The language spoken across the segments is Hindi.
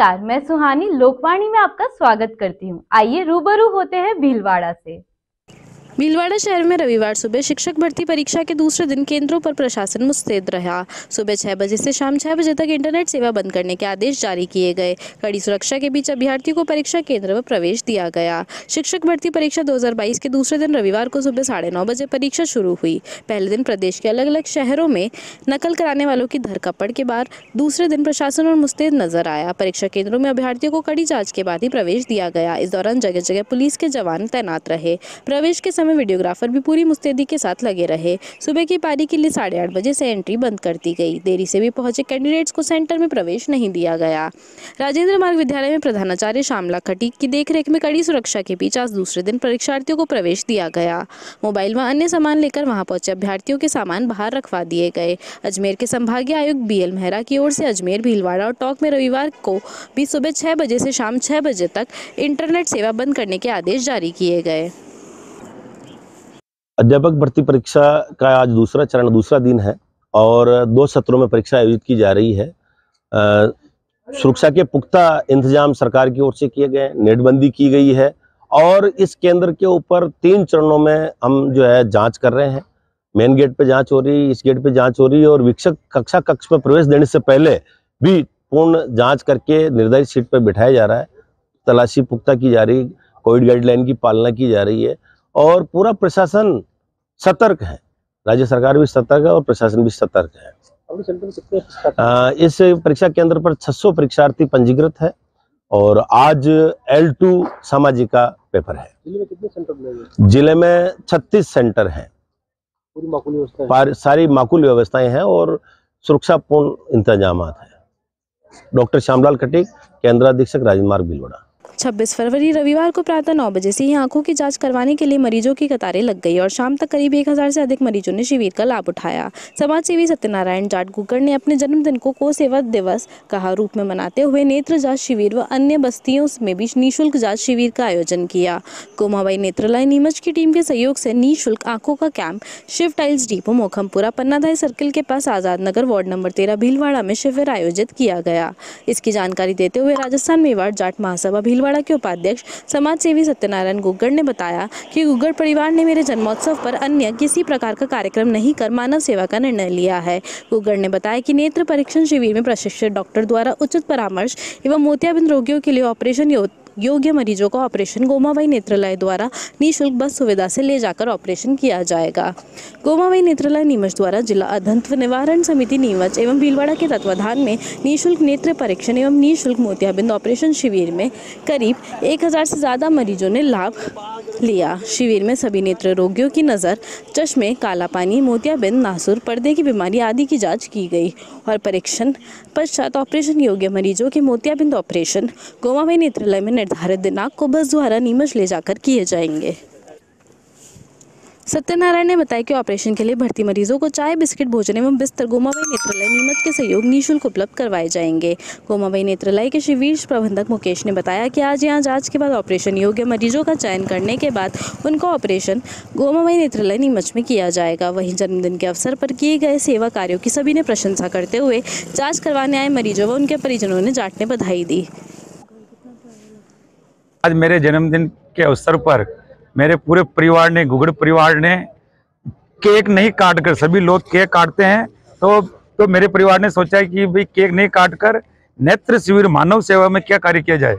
नमस्कार, मैं सुहानी लोकवाणी में आपका स्वागत करती हूँ। आइए रूबरू होते हैं भीलवाड़ा से। भीलवाड़ा शहर में रविवार सुबह शिक्षक भर्ती परीक्षा के दूसरे दिन केंद्रों पर प्रशासन मुस्तैद रहा। सुबह छह बजे से शाम छह बजे तक इंटरनेट सेवा बंद करने के आदेश जारी किए गए। कड़ी सुरक्षा के बीच अभ्यर्थियों को परीक्षा केंद्र में प्रवेश दिया गया। शिक्षक भर्ती परीक्षा दो हज़ार बाईस के दूसरे दिन रविवार को सुबह साढ़े नौ बजे परीक्षा शुरू हुई। पहले दिन प्रदेश के अलग अलग शहरों में नकल कराने वालों की धरकपड़ के बाद दूसरे दिन प्रशासन और मुस्तैद नज़र आया। परीक्षा केंद्रों में अभ्यर्थियों को कड़ी जाँच के बाद ही प्रवेश दिया गया। इस दौरान जगह जगह पुलिस के जवान तैनात रहे। प्रवेश के समय में वीडियोग्राफर भी पूरी मुस्तैदी के साथ लगे रहे। सुबह की पारी के लिए साढ़े आठ बजे से एंट्री बंद कर दी गई। देरी से भी पहुँचे कैंडिडेट्स को सेंटर में प्रवेश नहीं दिया गया। राजेंद्र मार्ग विद्यालय में प्रधानाचार्य श्यामला खटीक की देखरेख में कड़ी सुरक्षा के बीच आज दूसरे दिन परीक्षार्थियों को प्रवेश दिया गया। मोबाइल व अन्य सामान लेकर वहाँ पहुँचे अभ्यर्थियों के सामान बाहर रखवा दिए गए। अजमेर के संभागीय आयुक्त बी एल मेहरा की ओर से अजमेर, भीलवाड़ा और टोंक में रविवार को भी सुबह छह बजे से शाम छह बजे तक इंटरनेट सेवा बंद करने के आदेश जारी किए गए। अध्यापक भर्ती परीक्षा का आज दूसरा चरण, दूसरा दिन है और दो सत्रों में परीक्षा आयोजित की जा रही है। सुरक्षा के पुख्ता इंतज़ाम सरकार की ओर से किए गए, नेटबंदी की गई है और इस केंद्र के ऊपर तीन चरणों में हम जो है जाँच कर रहे हैं। मेन गेट पे जाँच हो रही है, इस गेट पे जाँच हो रही है और वीक्षक कक्षा कक्ष में प्रवेश देने से पहले भी पूर्ण जाँच करके निर्धारित सीट पर बिठाया जा रहा है। तलाशी पुख्ता की जा रही, कोविड गाइडलाइन की पालना की जा रही है और पूरा प्रशासन सतर्क है। राज्य सरकार भी सतर्क है और प्रशासन भी सतर्क है। आ, इस परीक्षा केंद्र पर 600 परीक्षार्थी पंजीकृत है और आज L2 सामाजिक का पेपर है। ज़िले में कितने सेंटर ज़िले में 36 सेंटर हैं। पूरी माकूली व्यवस्था सारी माकूल व्यवस्थाएँ हैं और सुरक्षापूर्ण इंतज़ाम है। डॉक्टर श्यामलाल खटीक केंद्राधीक्षक राजमार्ग भीलवाड़ा 26 फरवरी, रविवार को प्रातः नौ बजे से ही आँखों की जाँच करवाने के लिए मरीजों की कतारें लग गई और शाम तक करीब एक हज़ार से अधिक मरीजों ने शिविर का लाभ उठाया। समाज सेवी सत्यनारायण जाट गुगर ने अपने जन्मदिन को को सेवा दिवस कहा। रूप में मनाते हुए नेत्र जाँच शिविर व अन्य बस्तियों में भी निःशुल्क जाँच शिविर का आयोजन किया। कोमाबाई नेत्रालय नीमच की टीम के सहयोग से निःशुल्क आँखों का camp, Shiv tiles depot, Mokhampura, Pannadhai circle के पास आज़ाद नगर वार्ड नंबर तेरह, भीलवाड़ा में शिविर आयोजित किया गया। इसकी जानकारी देते हुए राजस्थान मेवाड़ जाट महासभा, भीलवाड़ा छिंदवाड़ा के उपाध्यक्ष समाज सेवी सत्यनारायण गुग्गड़ ने बताया कि गुग्गड़ परिवार ने मेरे जन्मोत्सव पर अन्य किसी प्रकार का कार्यक्रम नहीं कर मानव सेवा का निर्णय लिया है। गुग्गड़ ने बताया कि नेत्र परीक्षण शिविर में प्रशिक्षित डॉक्टर द्वारा उचित परामर्श एवं मोतियाबिंद रोगियों के लिए ऑपरेशन योग्य मरीजों का ऑपरेशन गोमाबाई नेत्रालय द्वारा निःशुल्क बस सुविधा से ले जाकर ऑपरेशन किया जाएगा। गोमाबाई नेत्रालय नीमच द्वारा जिला अधंत्व निवारण समिति नीमच एवं भीलवाड़ा के तत्वाधान में निःशुल्क नेत्र परीक्षण एवं निःशुल्क मोतियाबिंद ऑपरेशन शिविर में करीब एक हज़ार से ज़्यादा मरीजों ने लाभ लिया। शिविर में सभी नेत्र रोगियों की नज़र, चश्मे, काला पानी, मोतियाबिंद, नासुर, पर्दे की बीमारी आदि की जाँच की गई और परीक्षण पश्चात ऑपरेशन योग्य मरीजों के मोतियाबिंद ऑपरेशन गोमाबाई नेत्रालय में निर्धारित दिनांक को बस द्वारा नीमच ले जाकर किए जाएँगे। सत्यनारायण ने बताया कि ऑपरेशन के लिए भर्ती मरीजों को चाय, बिस्किट, भोजन एवं बिस्तर गोमाबाई नेत्रालय नीमच के सहयोग निःशुल्क उपलब्ध करवाए जाएँगे। गोमाबाई नेत्रालय के शिविर प्रबंधक मुकेश ने बताया कि आज यहाँ जाँच के बाद ऑपरेशन योग्य मरीजों का चयन करने के बाद उनका ऑपरेशन गोमाबाई नेत्रालय नीमच में किया जाएगा। वहीं जन्मदिन के अवसर पर किए गए सेवा कार्यों की सभी ने प्रशंसा करते हुए जाँच करवाने आए मरीजों व उनके परिजनों ने जाट ने बधाई दी। आज मेरे जन्मदिन के अवसर पर मेरे पूरे परिवार ने, गुगड़ परिवार ने केक नहीं काट कर सभी लोग केक काटते हैं। तो तो मेरे परिवार ने सोचा कि भाई केक नहीं काट कर नेत्र शिविर मानव सेवा में क्या कार्य किया जाए।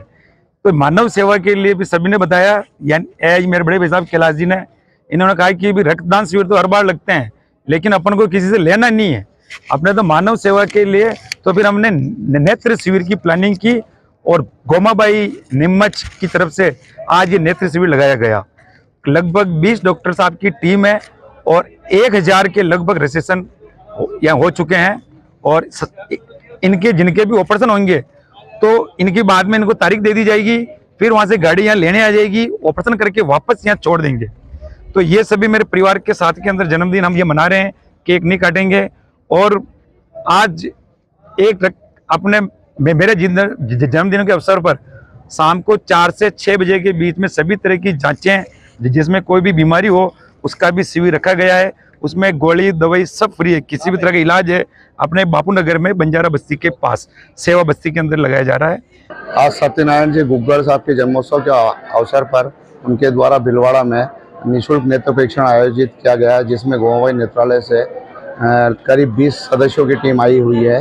तो मानव सेवा के लिए भी सभी ने बताया, यानी मेरे बड़े भाई साहब कैलाश जी ने, इन्होंने कहा कि भी रक्तदान शिविर तो हर बार लगते हैं, लेकिन अपन को किसी से लेना नहीं है। अपने तो मानव सेवा के लिए तो फिर हमने नेत्र शिविर की प्लानिंग की और गोमाबाई निम्मच की तरफ़ से आज ये नेत्र शिविर लगाया गया। लगभग 20 डॉक्टर साहब की टीम है और 1000 के लगभग रजिस्ट्रेशन यहाँ हो चुके हैं और इनके जिनके भी ऑपरेशन होंगे तो इनकी बाद में इनको तारीख दे दी जाएगी, फिर वहाँ से गाड़ी यहाँ लेने आ जाएगी ऑपरेशन करके वापस यहाँ छोड़ देंगे। तो ये सभी मेरे परिवार के साथ के अंदर जन्मदिन हम ये मना रहे हैं, केक नहीं काटेंगे और आज एक अपने मेरे जन्मदिन के अवसर पर शाम को चार से छः बजे के बीच में सभी तरह की जांचें जिसमें कोई भी बीमारी हो, उसका भी शिविर रखा गया है। उसमें गोली, दवाई सब फ्री है, किसी भी तरह का इलाज है, अपने बापू नगर में बंजारा बस्ती के पास, सेवा बस्ती के अंदर लगाया जा रहा है। आज सत्यनारायण जी गुग्गड़ साहब के जन्मोत्सव के अवसर पर उनके द्वारा भिलवाड़ा में निःशुल्क नेत्र परीक्षण आयोजित किया गया जिसमें गोवाई नेत्रालय से करीब 20 सदस्यों की टीम आई हुई है।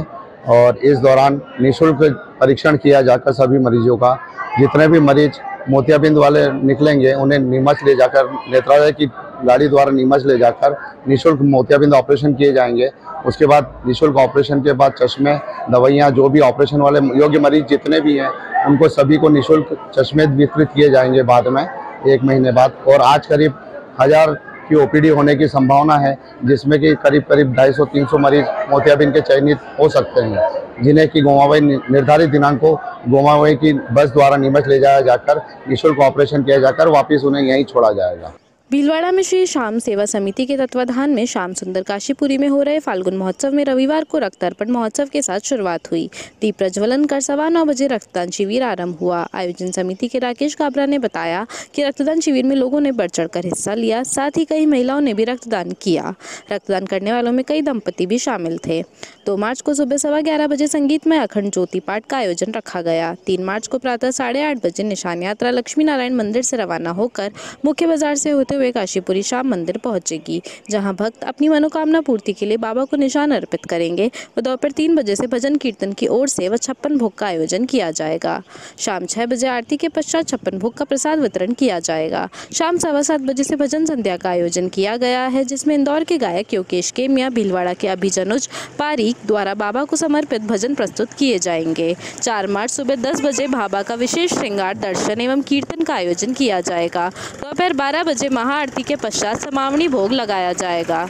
और इस दौरान निशुल्क परीक्षण किया जाकर सभी मरीजों का। जितने भी मरीज़ मोतियाबिंद वाले निकलेंगे, उन्हें नीमच ले जाकर, नेत्रालय की गाड़ी द्वारा नीमच ले जाकर निशुल्क मोतियाबिंद ऑपरेशन किए जाएँगे। उसके बाद निशुल्क ऑपरेशन के बाद चश्मे, दवाइयाँ, जो भी ऑपरेशन वाले योग्य मरीज़ जितने भी हैं, उनको सभी को निशुल्क चश्मे वितरित किए जाएँगे बाद में, एक महीने बाद। और आज करीब हज़ार की ओपीडी होने की संभावना है, जिसमें कि करीब करीब 250-300 मरीज़ मोतियाबिंद के चयनित हो सकते हैं, जिन्हें कि गोमावई निर्धारित दिनांक को गोमावई की बस द्वारा नीमच ले जाया जाकर, निःशुल्क ऑपरेशन किया जाकर वापस उन्हें यहीं छोड़ा जाएगा। भीलवाड़ा में श्री श्याम सेवा समिति के तत्वाधान में श्याम सुंदर काशीपुरी में हो रहे फाल्गुन महोत्सव में रविवार को रक्त अर्पण महोत्सव के साथ शुरुआत हुई। दीप प्रज्वलन कर सवा नौ बजे रक्तदान शिविर आरंभ हुआ। आयोजन समिति के राकेश काबरा ने बताया कि रक्तदान शिविर में लोगों ने बढ़ चढ़कर हिस्सा लिया, साथ ही कई महिलाओं ने भी रक्तदान किया। रक्तदान करने वालों में कई दंपति भी शामिल थे। दो मार्च को सुबह सवा ग्यारह बजे संगीतमय अखंड ज्योति पाठ का आयोजन रखा गया। तीन मार्च को प्रातः साढ़े आठ बजे निशान यात्रा लक्ष्मी नारायण मंदिर से रवाना होकर मुख्य बाज़ार से होते हुए काशीपुरी शाम मंदिर पहुंचेगी, जहाँ भक्त अपनी मनोकामना पूर्ति के लिए बाबा को निशान अर्पित करेंगे व दोपहर तीन बजे से भजन कीर्तन की ओर से व छप्पन भोग का आयोजन किया जाएगा। शाम छह बजे आरती के पश्चात छप्पन भोग का प्रसाद वितरण किया जाएगा। शाम सवा बजे से भजन संध्या का आयोजन किया गया है, जिसमें इंदौर के गायक योगेश केमिया, भीलवाड़ा के अभिजनुज पारीक द्वारा बाबा को समर्पित भजन प्रस्तुत किए जाएँगे। चार मार्च सुबह दस बजे बाबा का विशेष श्रृंगार, दर्शन एवं कीर्तन का आयोजन किया जाएगा। दोपहर बारह बजे महाआरती के पश्चात समावनी भोग लगाया जाएगा।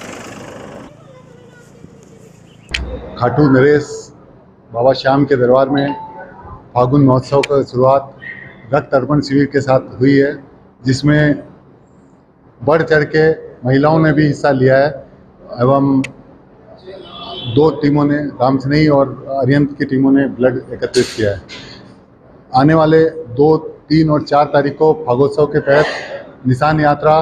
खाटू, नरेश, बाबा श्याम के दरबार में फागुन महोत्सव का शुरुआत रक्त अर्पण शिविर के साथ हुई है, जिसमें बढ़ चढ़ के महिलाओं ने भी हिस्सा लिया है एवं दो टीमों ने रामसनई और अरियंत की टीमों ने ब्लड एकत्रित किया है। आने वाले दो, तीन और चार तारीख को फागोत्सव के तहत निशान यात्रा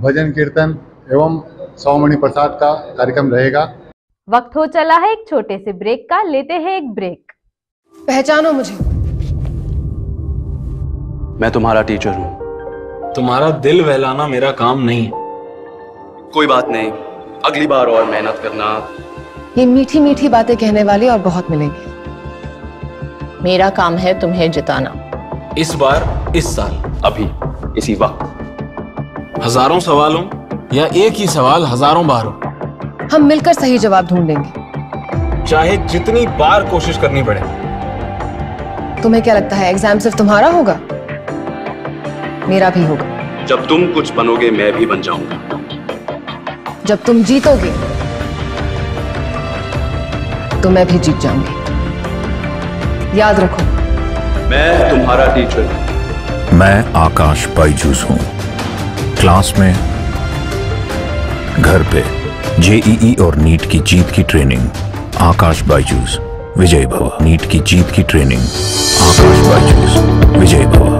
भजन कीर्तन एवं सौमणि प्रसाद का कार्यक्रम रहेगा। वक्त हो चला है एक छोटे से ब्रेक का लेते हैं एक ब्रेक। पहचानो मुझे। मैं तुम्हारा टीचर हूँ। तुम्हारा दिल बहलाना मेरा काम नहीं कोई बात नहीं। अगली बार और मेहनत करना। ये मीठी मीठी बातें कहने वाले और बहुत मिलेंगे। मेरा काम है तुम्हें जिताना। इस बार इस साल। अभी इसी वक्त। हज़ारों सवालों या एक ही सवाल हज़ारों बार हो। हम मिलकर सही जवाब ढूंढेंगे चाहे जितनी बार कोशिश करनी पड़े। तुम्हें क्या लगता है एग्ज़ाम सिर्फ़ तुम्हारा होगा? मेरा भी होगा। जब तुम कुछ बनोगे मैं भी बन जाऊँगा। जब तुम जीतोगे तो मैं भी जीत जाऊँगी। याद रखो। मैं तुम्हारा टीचर मैं आकाश बाईजूस हूँ। क्लास में घर पे जेईई और नीट की जीत की ट्रेनिंग आकाश बाईजूस विजय भवा। नीट की जीत की ट्रेनिंग आकाश बाईजूस विजय भवा।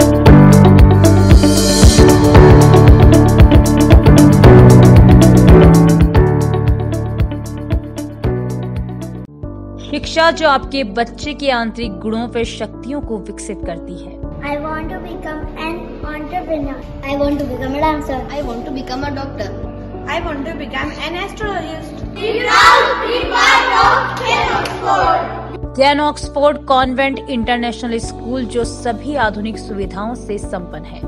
शिक्षा जो आपके बच्चे के आंतरिक गुणों व शक्तियों को विकसित करती है। I want to become an entrepreneur. Oxford convent international school जो सभी आधुनिक सुविधाओं से संपन्न है।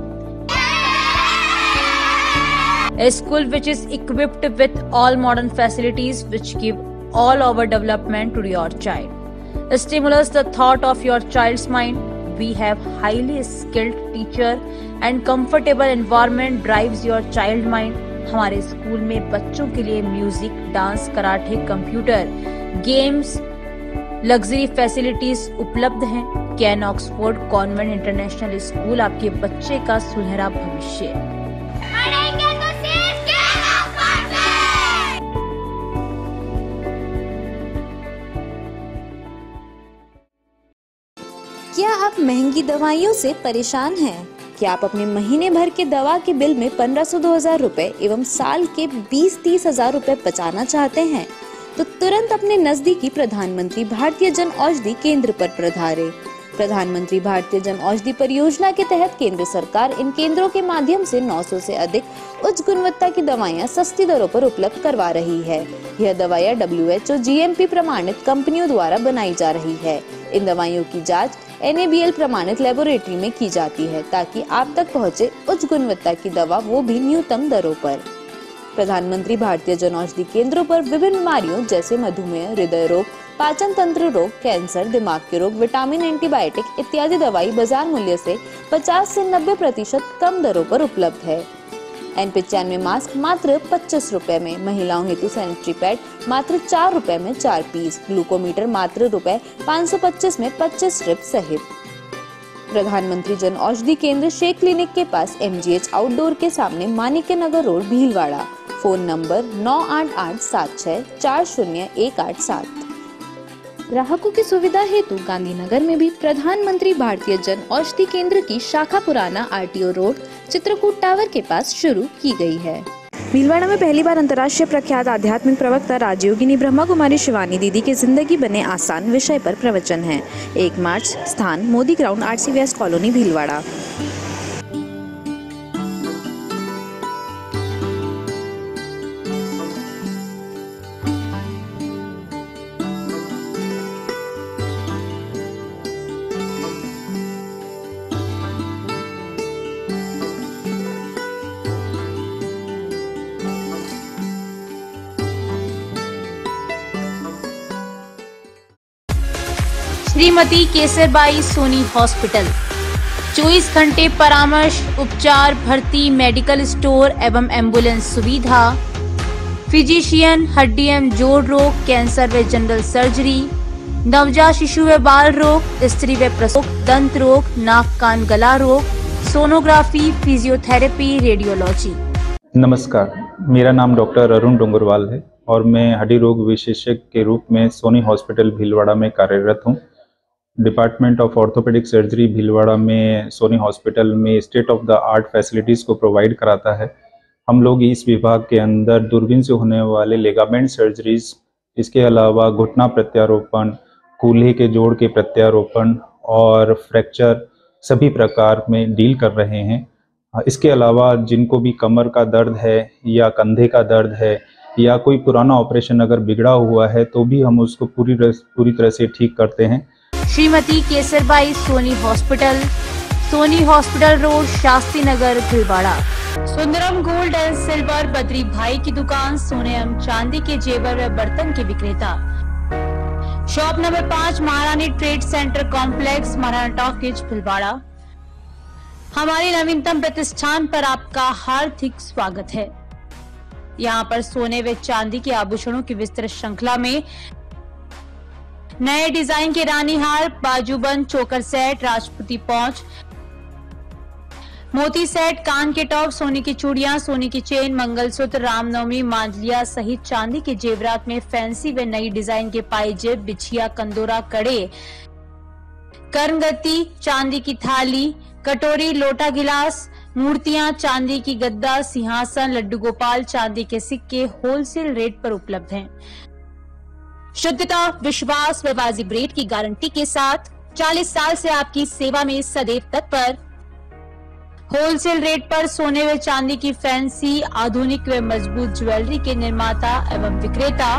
School which is equipped with all modern facilities which give all over development to your child stimulus the thought of your child mind We have highly skilled teacher and comfortable environment drives your child mind. हमारे स्कूल में बच्चों के लिए music dance karate computer games luxury facilities उपलब्ध हैं can Oxford convent international school आपके बच्चे का सुनहरा भविष्य महँगी दवाइयों से परेशान हैं? क्या आप अपने महीने भर के दवा के बिल में पंद्रह सौ, दो हज़ार रूपए एवं साल के बीस, तीस हज़ार रूपए बचाना चाहते हैं? तो तुरंत अपने नजदीकी प्रधानमंत्री भारतीय जन औषधि केंद्र पर पधारे प्रधानमंत्री भारतीय जन औषधि परियोजना के तहत केंद्र सरकार इन केंद्रों के माध्यम से 900 से अधिक उच्च गुणवत्ता की दवाइयाँ सस्ती दरों पर उपलब्ध करवा रही है। यह दवाइयाँ डब्ल्यू एच जीएमपी प्रमाणित कंपनियों द्वारा बनाई जा रही है। इन दवाइयों की जाँच एनएबीएल प्रमाणित लेबोरेटरी में की जाती है ताकि आप तक पहुँचे उच्च गुणवत्ता की दवा वो भी न्यूनतम दरों पर। प्रधानमंत्री भारतीय जन औषधि केंद्रों पर विभिन्न बीमारियों जैसे मधुमेह, हृदय रोग, पाचन तंत्र रोग, कैंसर, दिमाग के रोग, विटामिन, एंटीबायोटिक इत्यादि दवाई बाज़ार मूल्य से 50 से 90 प्रतिशत कम दरों पर उपलब्ध है। एन पिचानवे मास्क मात्र पच्चीस रूपए में। महिलाओं हेतु सैनिटरी पैड मात्र चार रूपए में चार पीस ग्लूकोमीटर मात्र रूपए पाँच सौ पच्चीस में पच्चीस स्ट्रिप सहित। प्रधानमंत्री जन औषधि केंद्र शेख क्लिनिक के पास एमजीएच आउटडोर के सामने Manikya Nagar road, Bhilwara. Phone number नौ आठ आठ सात छः चार शून्य एक आठ सात। ग्राहकों की सुविधा हेतु गांधीनगर में भी प्रधानमंत्री भारतीय जन औषधि केंद्र की शाखा पुराना आरटीओ रोड चित्रकूट टावर के पास शुरू की गई है। भीलवाड़ा में पहली बार अंतर्राष्ट्रीय प्रख्यात आध्यात्मिक प्रवक्ता राजयोगिनी ब्रह्मा कुमारी शिवानी दीदी के ज़िंदगी बने आसान विषय पर प्रवचन है। एक मार्च, स्थान, Modi ground RC colony, Bhilwara. Shrimati Kesarbai Soni hospital. 24 घंटे परामर्श, उपचार, भर्ती, मेडिकल स्टोर एवं एंबुलेंस सुविधा। फिजिशियन हड्डी एवं जोड़ रोग, कैंसर व जनरल सर्जरी। नवजात शिशु व बाल रोग, स्त्री व प्रसव, दंत रोग, नाक, कान, गला रोग, सोनोग्राफी, फिजियोथेरेपी, रेडियोलॉजी। नमस्कार, मेरा नाम डॉक्टर अरुण डोंगरवाल है और मैं हड्डी रोग विशेषज्ञ के रूप में सोनी हॉस्पिटल भीलवाड़ा में कार्यरत हूँ। Department of orthopaedic surgery Bhilwara में, सोनी हॉस्पिटल में state of the art facilities को प्रोवाइड कराता है। हम लोग इस विभाग के अंदर दूरबीन से होने वाले लेगामेंट सर्जरीज, इसके अलावा घुटना प्रत्यारोपण, कूल्हे के जोड़ के प्रत्यारोपण और फ्रैक्चर सभी प्रकार में डील कर रहे हैं। इसके अलावा जिनको भी कमर का दर्द है या कंधे का दर्द है या कोई पुराना ऑपरेशन अगर बिगड़ा हुआ है तो भी हम उसको पूरी पूरी तरह से ठीक करते हैं। Shrimati Kesarbai Soni hospital Soni hospital road, Shastri Nagar, Bhilwara. Sundaram gold and silver Badri Bhai की दुकान सोने एवं चांदी के जेवर व बर्तन के विक्रेता। शॉप नंबर पाँच, Maharani trade centre complex, Maharana Talkies, Bhilwara. हमारी नवीनतम प्रतिष्ठान पर आपका हार्दिक स्वागत है। यहाँ पर सोने व चांदी के आभूषणों की विस्तृत श्रृंखला में नए डिज़ाइन के रानी हार बाजूबंद चोकर सेट राजपूती पौच मोती सेट, कान के टॉप, सोने की चूड़ियाँ, सोने की चेन, मंगलसूत्र, रामनवमी मांजलिया सहित चांदी के जेवरात में फैंसी व नई डिज़ाइन के पाइजेब बिछिया, कंदोरा, कड़े कर्णगति चांदी की थाली, कटोरी, लोटा गिलास, मूर्तियाँ, चांदी की गद्दा, सिंहासन, लड्डू गोपाल, चांदी के सिक्के होलसेल रेट पर उपलब्ध हैं। शुद्धता, विश्वास व वाजिब रेट की गारंटी के साथ 40 साल से आपकी सेवा में सदैव तत्पर। होलसेल रेट पर सोने व चांदी की फैंसी, आधुनिक व मज़बूत ज्वेलरी के निर्माता एवं विक्रेता।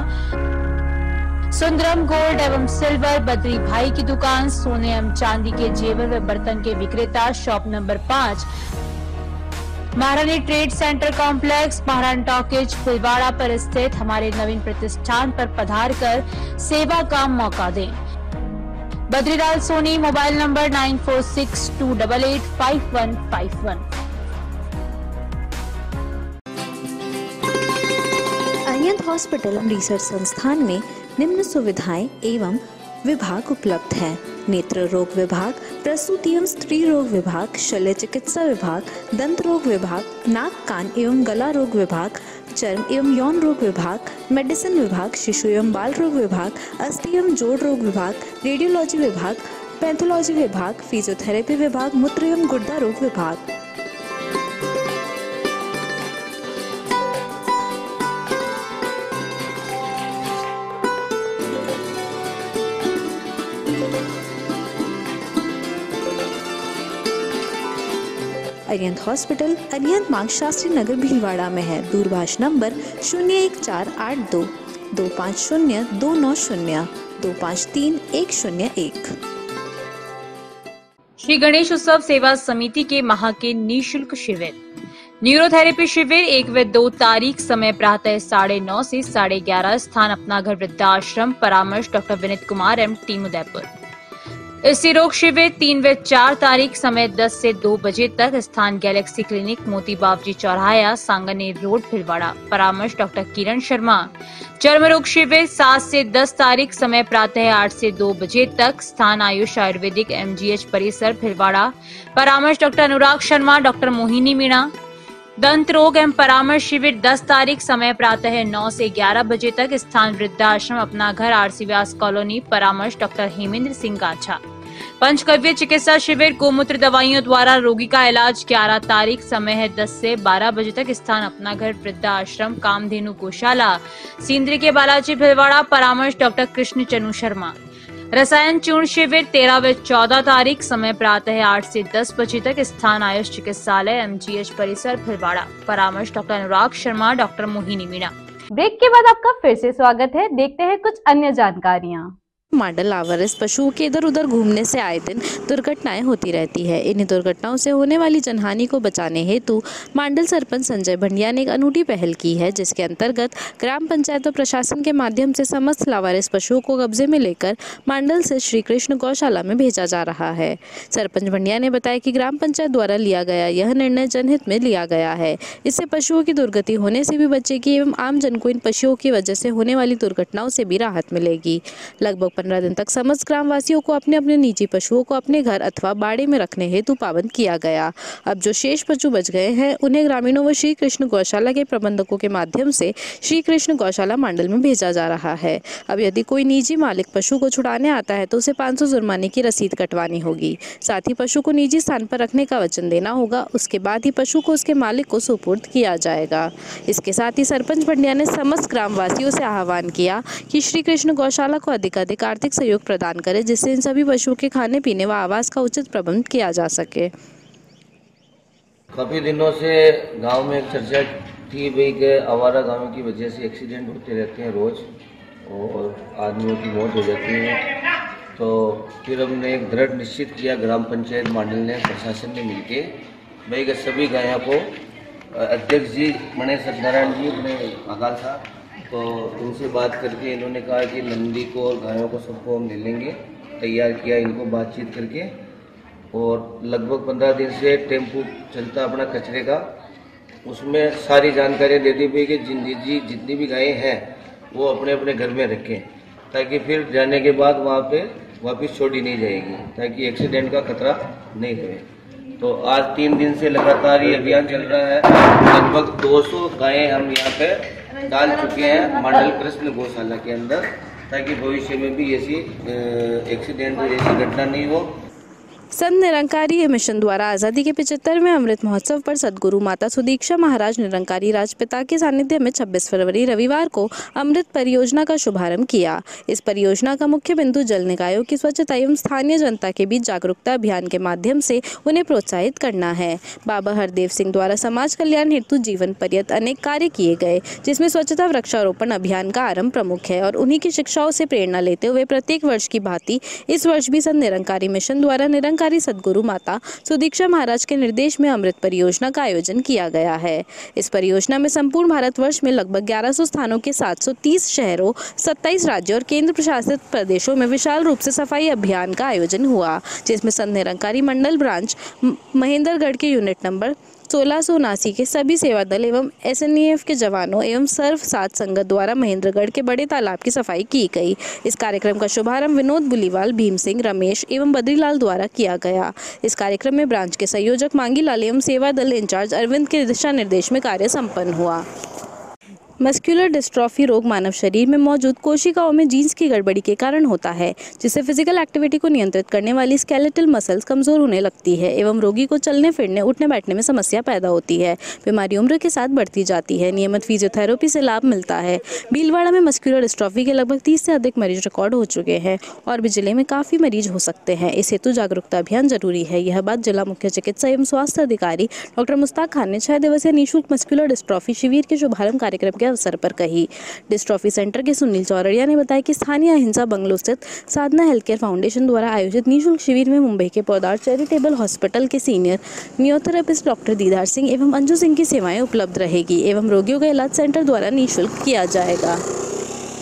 सुंदरम गोल्ड एवं सिल्वर बद्री भाई की दुकान, सोने एवं चांदी के जेवर व बर्तन के विक्रेता, शॉप नंबर पाँच। Maharani trade centre complex, Maharani talkies Phulwada पर स्थित हमारे नवीन प्रतिष्ठान पर पधार कर सेवा का मौका दें। Badrilal Soni, mobile number nine four six two double eight five one five one. Ariyant hospital research संस्थान में निम्न सुविधाएँ एवं विभाग उपलब्ध है। नेत्र रोग विभाग प्रसूति एवं स्त्री रोग विभाग, शल्य चिकित्सा विभाग, दंत रोग विभाग, नाक, कान एवं गला रोग विभाग, चर्म एवं यौन रोग विभाग, मेडिसिन विभाग, शिशु एवं बाल रोग विभाग, अस्थि एवं जोड़ रोग विभाग, रेडियोलॉजी विभाग, पैथोलॉजी विभाग, फिजियोथेरेपी विभाग, मूत्र एवं गुर्दा रोग विभाग। अरियंत हॉस्पिटल अरियंत मार्ग शास्त्री नगर भीलवाड़ा में है। दूरभाष नंबर शून्य एक चार आठ दो। दो पाँच शून्य दो नौ शून्य। दो पाँच तीन एक शून्य एक। श्री गणेश उत्सव सेवा समिति के माह के निशुल्क शिविर। न्यूरोथेरेपी शिविर एक व दो तारीख समय प्रातः साढ़े नौ से साढ़े ग्यारह। स्थान अपना घर वृद्धाश्रम। परामर्श doctor Vinit Kumar M team Udaipur. इसी रोग शिविर तीन व चार तारीख समय 10 से 2 बजे तक स्थान गैलेक्सी क्लिनिक मोती बाबजी चौराया सांगनेर रोड भिलवाड़ा। परामर्श डॉक्टर किरण शर्मा। चर्म रोग शिविर 7 से 10 तारीख समय प्रातः 8 से 2 बजे तक स्थान आयुष आयुर्वेदिक एमजीएच परिसर भिलवाड़ा। परामर्श डॉक्टर अनुराग शर्मा, डॉक्टर मोहिनी मीणा। दंत रोग एवं परामर्श शिविर 10 तारीख समय प्रातः 9 से 11 बजे तक स्थान वृद्धाश्रम, अपना घर, आरसी व्यास कॉलोनी, परामर्श डॉक्टर हेमेंद्र सिंह गाछा। पंचकव्य चिकित्सा शिविर, गोमूत्र दवाइयों द्वारा रोगी का इलाज 11 तारीख समय है 10 से 12 बजे तक स्थान, अपना घर, वृद्धाश्रम, कामधेनु गौशाला। सिंदरी के बालाजी भिलवाड़ा, परामर्श डॉक्टर कृष्ण चनु शर्मा। रसायन चूर्ण शिविर तेरह व चौदह तारीख, समय प्रातः आठ से दस बजे तक स्थान आयुष चिकित्सालय एमजीएच परिसर फिलवाड़ा परामर्श doctor Anurag Sharma, doctor Mohini Meena. Break के बाद आपका फिर से स्वागत है। देखते हैं कुछ अन्य जानकारियाँ। मॉडल आवारस पशुओं के इधर उधर घूमने से आए दिन दुर्घटनाएँ होती रहती है। इन्हीं दुर्घटनाओं से होने वाली जनहानि को बचाने हेतु मांडल सरपंच संजय भंडिया ने एक अनूठी पहल की है, जिसके अंतर्गत ग्राम पंचायत और प्रशासन के माध्यम से समस्त लावारिस पशुओं को कब्जे में लेकर मांडल से श्री कृष्ण गौशाला में भेजा जा रहा है। सरपंच भंडिया ने बताया कि ग्राम पंचायत द्वारा लिया गया यह निर्णय जनहित में लिया गया है। इससे पशुओं की दुर्गति होने से भी बचेगी एवं आम जन को इन पशुओं की वजह से होने वाली दुर्घटनाओं से भी राहत मिलेगी। लगभग पंद्रह दिन तक समस्त ग्रामवासियों को अपने अपने निजी पशुओं को अपने घर अथवा बाड़े में रखने हेतु पाबंद किया गया। अब जो शेष पशु बच गए हैं, उन्हें ग्रामीणों व श्री कृष्ण गौशाला के प्रबंधकों के माध्यम से श्री कृष्ण गौशाला मंडल में भेजा जा रहा है। अब यदि कोई निजी मालिक पशु को छुड़ाने आता है तो उसे पाँच जुर्माने की रसीद कटवानी होगी। साथ ही पशु को निजी स्थान पर रखने का वचन देना होगा। उसके बाद ही पशु को उसके मालिक को सुपुर्द किया जाएगा। इसके साथ ही सरपंच पंड्या ने समस्त ग्रामवासियों से आह्वान किया कि श्री कृष्ण गौशाला को अधिकाधिक आर्थिक सहयोग प्रदान करें, जिससे इन सभी पशुओं के खाने, पीने व आवास का उचित प्रबंध किया जा सके। काफ़ी दिनों से गाँव में एक चर्चा थी भाई कि आवारा गाँव की वजह से एक्सीडेंट होते रहते हैं रोज़, और आदमियों की मौत हो जाती है। तो फिर हमने एक दृढ़ निश्चित किया, ग्राम पंचायत मंडल ने, प्रशासन ने मिलके भाई कि सभी गायों को, अध्यक्ष जी, मणि सत्यनारायण जी, अपने अकाल साहब तो उनसे बात करके इन्होंने कहा कि नंदी को और गायों को सबको हम ले लेंगे, तैयार किया इनको बातचीत करके। और लगभग पंद्रह दिन से टेंपू चलता अपना कचरे का। उसमें सारी जानकारियाँ दे दी कि जिन जी जितनी भी गायें हैं, वो अपने अपने घर में रखें, ताकि फिर जाने के बाद वहाँ पे वापस छोड़ी नहीं जाएगी, ताकि एक्सीडेंट का खतरा नहीं रहे। तो आज तीन दिन से लगातार ये अभियान चल रहा है। लगभग 200 गायें हम यहाँ पे डाल चुके हैं मंडल कृष्ण गौशाला के अंदर, ताकि भविष्य में भी ऐसी एक्सीडेंट ऐसी घटना नहीं हो। संत निरंकारी मिशन द्वारा आज़ादी के पिछहत्तरवें अमृत महोत्सव पर सदगुरु माता सुदीक्षा महाराज निरंकारी राजपिता के सानिध्य में 26 फरवरी रविवार को अमृत परियोजना का शुभारंभ किया। इस परियोजना का मुख्य बिंदु जल निकायों की स्वच्छता एवं स्थानीय जनता के बीच जागरूकता अभियान के माध्यम से उन्हें प्रोत्साहित करना है। बाबा हरदेव सिंह द्वारा समाज कल्याण हेतु जीवन पर्यत अनेक कार्य किए गए, जिसमें स्वच्छता वृक्षारोपण अभियान का आरंभ प्रमुख है और उन्हीं की शिक्षाओं से प्रेरणा लेते हुए प्रत्येक वर्ष की भांति इस वर्ष भी संत निरंकारी मिशन द्वारा निरंकारी निरंकारी सदगुरु माता सुदीक्षा महाराज के निर्देश में अमृत परियोजना का आयोजन किया गया है। इस परियोजना में संपूर्ण भारतवर्ष में लगभग 1100 स्थानों के 730 शहरों 27 राज्यों और केंद्र प्रशासित प्रदेशों में विशाल रूप से सफ़ाई अभियान का आयोजन हुआ, जिसमें संत निरंकारी मंडल ब्रांच महेंद्रगढ़ के यूनिट नंबर सोलह के सभी सेवा दल एवं एसएनईएफ के जवानों एवं सर्व सात संगत द्वारा महेंद्रगढ़ के बड़े तालाब की सफ़ाई की गई। इस कार्यक्रम का शुभारंभ विनोद बुलीवाल, भीम सिंह, रमेश एवं बद्रीलाल द्वारा किया गया। इस कार्यक्रम में ब्रांच के संयोजक मांगीलाल एवं सेवा दल इंचार्ज अरविंद के दिशा निर्देश में कार्य सम्पन्न हुआ। मस्कुलर डिस्ट्रॉफी रोग मानव शरीर में मौजूद कोशिकाओं में जीन्स की गड़बड़ी के कारण होता है, जिससे फ़िज़िकल एक्टिविटी को नियंत्रित करने वाली स्केलेटल मसल्स कमज़ोर होने लगती है एवं रोगी को चलने, फिरने, उठने, बैठने में समस्या पैदा होती है। बीमारी उम्र के साथ बढ़ती जाती है। नियमित फिजियोथेरेपी से लाभ मिलता है। भीलवाड़ा में मस्कुलर डिस्ट्रॉफी के लगभग तीस से अधिक मरीज़ रिकॉर्ड हो चुके हैं और भी ज़िले में काफ़ी मरीज़ हो सकते हैं। इस हेतु जागरूकता अभियान ज़रूरी है। यह बात जिला मुख्य चिकित्सा एवं स्वास्थ्य अधिकारी डॉक्टर मुस्ताक खान ने छह दिवसीय निःशुल्क मस्कुलर डिस्ट्रॉफी शिविर के शुभारंभ कार्यक्रम के अवसर पर कही। डिस्ट्रॉफी सेंटर के सुनील चौरड़िया ने बताया कि स्थानीय अहिंसा बंगलो स्थित साधना हेल्थ केयर फाउंडेशन द्वारा आयोजित निःशुल्क शिविर में मुंबई के पौदार चैरिटेबल हॉस्पिटल के senior neurotherapist doctor Didar Singh एवं अंजू सिंह की सेवाएँ उपलब्ध रहेगी एवं रोगियों का इलाज सेंटर द्वारा निःशुल्क किया जाएगा।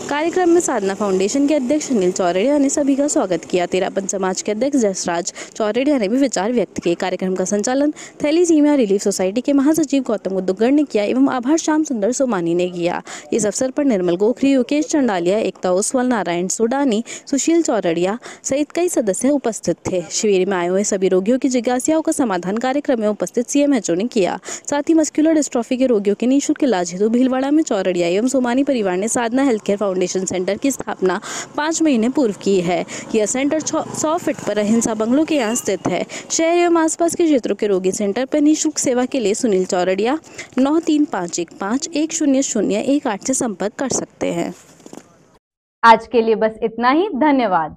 कार्यक्रम में साधना फाउंडेशन के अध्यक्ष अनिल चौरड़िया ने सभी का स्वागत किया। तेरापन समाज के अध्यक्ष जसराज चौरड़िया ने भी विचार व्यक्त किए। कार्यक्रम का संचालन थैलीसीमिया रिलीफ सोसाइटी के महासचिव गौतम उद्दुगड़ ने किया एवं आभार श्याम सुंदर सोमानी ने किया। इस अवसर पर निर्मल गोखरी योकेश चंडालिया, एकता ओसवाल, नारायण सोडानी, सुशील चौरड़िया सहित कई सदस्य उपस्थित थे। शिविर में आए हुए सभी रोगियों की जिज्ञासाओं का समाधान कार्यक्रम में उपस्थित सीएमएचओ ने किया। साथ ही मस्कुलर डिस्ट्रॉफी के रोगियों के निःशुल्क इलाज हेतु भीलवाड़ा में चौरड़िया एवं सोमानी परिवार ने Sadhana health care foundation centre की स्थापना पाँच महीने पूर्व की है। यह सेंटर सौ फीट पर अहिंसा बंगलों के यहाँ स्थित है। शहर एवं आसपास के क्षेत्रों के रोगी सेंटर पर निःशुल्क सेवा के लिए सुनील चौरड़िया, नौ तीन पाँच एक पाँच एक शून्य शून्य एक आठ से संपर्क कर सकते हैं। आज के लिए बस इतना ही। धन्यवाद।